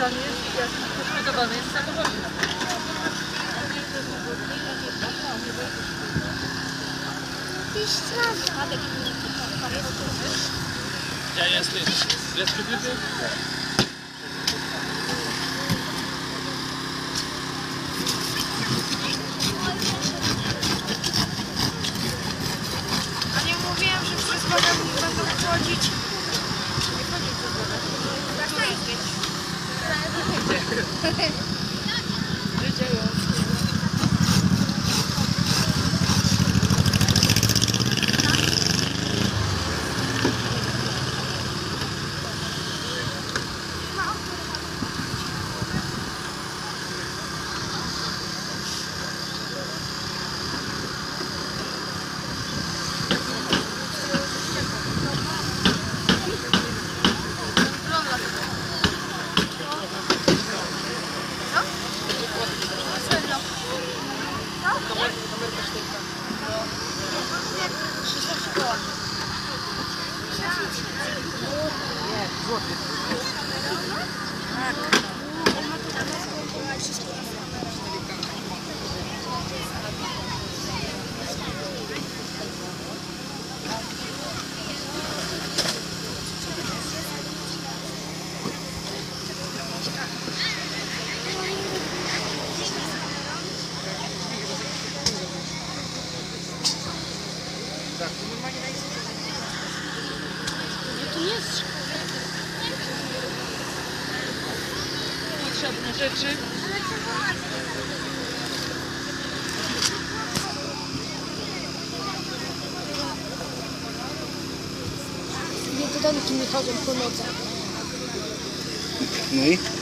Jest, jak poszkodowany jest samochodem. Ja jestem. Jest bitte? A nie mówiłem, że przez bagażnik będą wchodzić. złotych. Tak. On ma tu wszystko, rzeczy. Biedronki mi chodzą po nocach. No i?